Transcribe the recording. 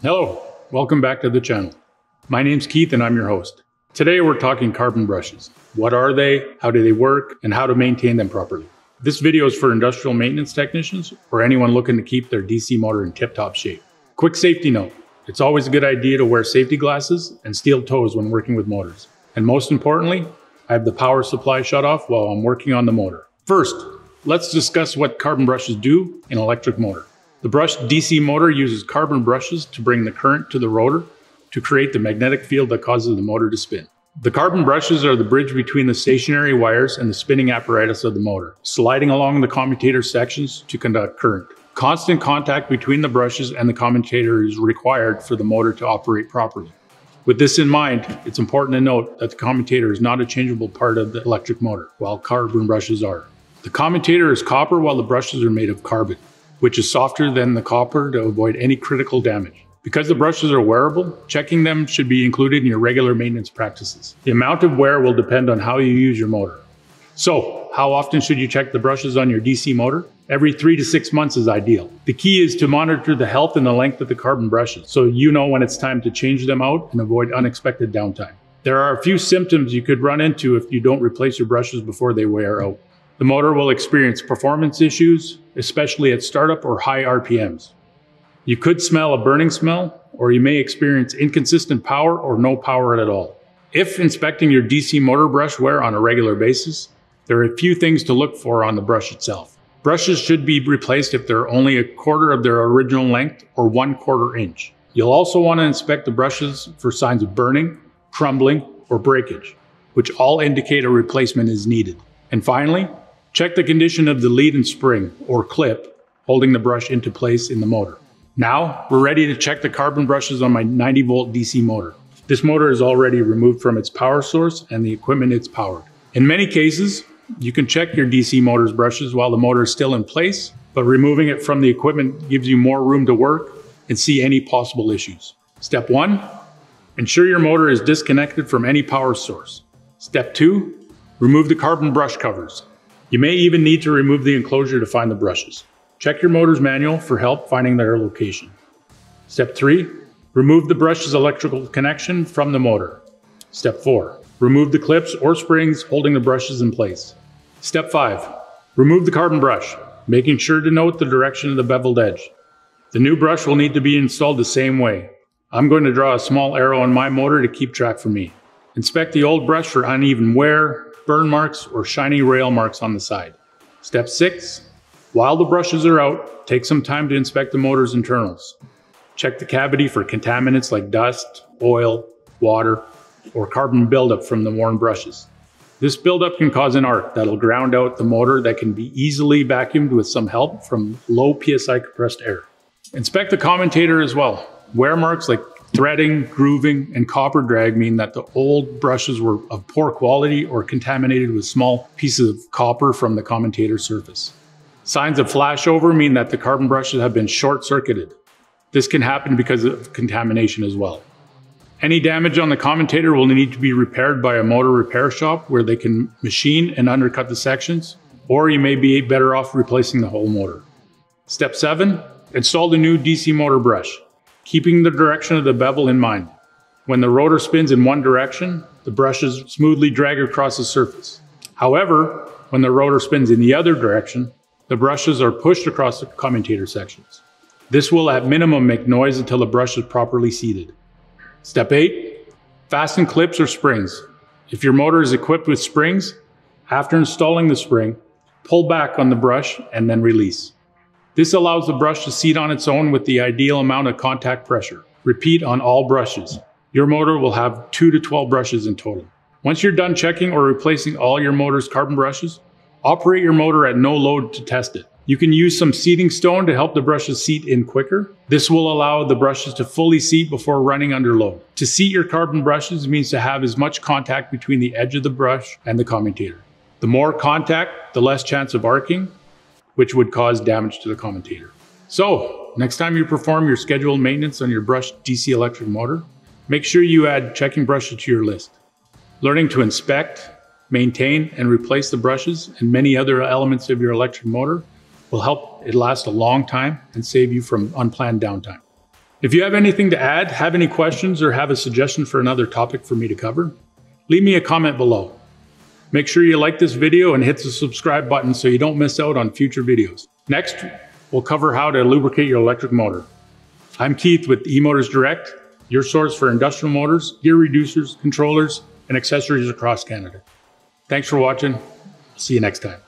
Hello, welcome back to the channel. My name's Keith and I'm your host. Today we're talking carbon brushes. What are they, how do they work, and how to maintain them properly. This video is for industrial maintenance technicians or anyone looking to keep their DC motor in tip-top shape. Quick safety note, it's always a good idea to wear safety glasses and steel toes when working with motors. And most importantly, I have the power supply shut off while I'm working on the motor. First, let's discuss what carbon brushes do in electric motor. The brushed DC motor uses carbon brushes to bring the current to the rotor to create the magnetic field that causes the motor to spin. The carbon brushes are the bridge between the stationary wires and the spinning apparatus of the motor, sliding along the commutator sections to conduct current. Constant contact between the brushes and the commutator is required for the motor to operate properly. With this in mind, it's important to note that the commutator is not a changeable part of the electric motor, while carbon brushes are. The commutator is copper while the brushes are made of carbon, which is softer than the copper to avoid any critical damage. Because the brushes are wearable, checking them should be included in your regular maintenance practices. The amount of wear will depend on how you use your motor. So, how often should you check the brushes on your DC motor? Every three to six months is ideal. The key is to monitor the health and the length of the carbon brushes so you know when it's time to change them out and avoid unexpected downtime. There are a few symptoms you could run into if you don't replace your brushes before they wear out. The motor will experience performance issues, especially at startup or high RPMs. You could smell a burning smell, or you may experience inconsistent power or no power at all. If inspecting your DC motor brush wear on a regular basis, there are a few things to look for on the brush itself. Brushes should be replaced if they're only a quarter of their original length or one quarter inch. You'll also want to inspect the brushes for signs of burning, crumbling, or breakage, which all indicate a replacement is needed. And finally, check the condition of the lead and spring or clip holding the brush into place in the motor. Now we're ready to check the carbon brushes on my 90 volt DC motor. This motor is already removed from its power source and the equipment it's powered. In many cases, you can check your DC motor's brushes while the motor is still in place, but removing it from the equipment gives you more room to work and see any possible issues. Step one, ensure your motor is disconnected from any power source. Step two, remove the carbon brush covers. You may even need to remove the enclosure to find the brushes. Check your motor's manual for help finding their location. Step 3. Remove the brush's electrical connection from the motor. Step 4. Remove the clips or springs holding the brushes in place. Step 5. Remove the carbon brush, making sure to note the direction of the beveled edge. The new brush will need to be installed the same way. I'm going to draw a small arrow on my motor to keep track for me. Inspect the old brush for uneven wear, burn marks, or shiny rail marks on the side. Step 6. While the brushes are out, take some time to inspect the motor's internals. Check the cavity for contaminants like dust, oil, water, or carbon buildup from the worn brushes. This buildup can cause an arc that'll ground out the motor that can be easily vacuumed with some help from low PSI compressed air. Inspect the commutator as well. Wear marks like threading, grooving, and copper drag mean that the old brushes were of poor quality or contaminated with small pieces of copper from the commutator surface. Signs of flashover mean that the carbon brushes have been short circuited. This can happen because of contamination as well. Any damage on the commutator will need to be repaired by a motor repair shop where they can machine and undercut the sections, or you may be better off replacing the whole motor. Step 7. Install the new DC motor brush, keeping the direction of the bevel in mind. When the rotor spins in one direction, the brushes smoothly drag across the surface. However, when the rotor spins in the other direction, the brushes are pushed across the commutator sections. This will at minimum make noise until the brush is properly seated. Step 8. Fasten clips or springs. If your motor is equipped with springs, after installing the spring, pull back on the brush and then release. This allows the brush to seat on its own with the ideal amount of contact pressure. Repeat on all brushes. Your motor will have 2 to 12 brushes in total. Once you're done checking or replacing all your motor's carbon brushes, Operate your motor at no load to test it. You can use some seating stone to help the brushes seat in quicker. This will allow the brushes to fully seat before running under load. To seat your carbon brushes means to have as much contact between the edge of the brush and the commutator. The more contact, the less chance of arcing, which would cause damage to the commutator. So, next time you perform your scheduled maintenance on your brushed DC electric motor, make sure you add checking brushes to your list. Learning to inspect, maintain and replace the brushes and many other elements of your electric motor will help it last a long time and save you from unplanned downtime. If you have anything to add, have any questions, or have a suggestion for another topic for me to cover, leave me a comment below. Make sure you like this video and hit the subscribe button so you don't miss out on future videos. Next, we'll cover how to lubricate your electric motor. I'm Keith with eMotors Direct, your source for industrial motors, gear reducers, controllers, and accessories across Canada. Thanks for watching. See you next time.